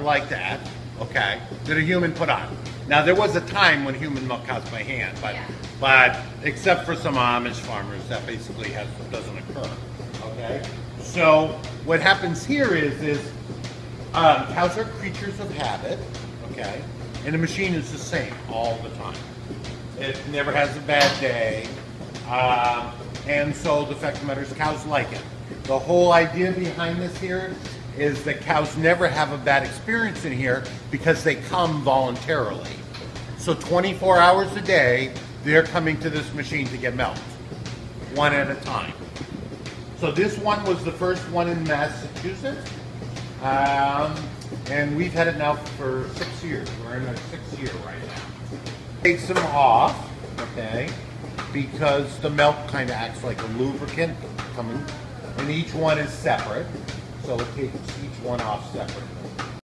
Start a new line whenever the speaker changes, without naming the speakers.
like that, okay, that a human put on. Now there was a time when human milk cows by hand, but
Yeah.
but except for some Amish farmers, that basically has doesn't occur. Okay, so what happens here is is um, cows are creatures of habit, okay, and the machine is the same all the time. It never has a bad day, um, and so the fact of the matter is cows like it. The whole idea behind this here is that cows never have a bad experience in here because they come voluntarily. So 24 hours a day, they're coming to this machine to get milked, one at a time. So this one was the first one in Massachusetts, um, and we've had it now for six years. We're in our sixth year right now. Takes them off, okay, because the milk kind of acts like a lubricant coming, and each one is separate, so it takes each one off separately.